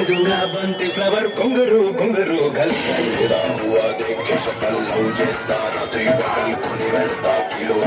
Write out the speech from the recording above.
ఎదుగా బంతి ఫ్లవర్ కొంగరు కొంగరు గల్లా హువా కొని వెళ్తా కిలో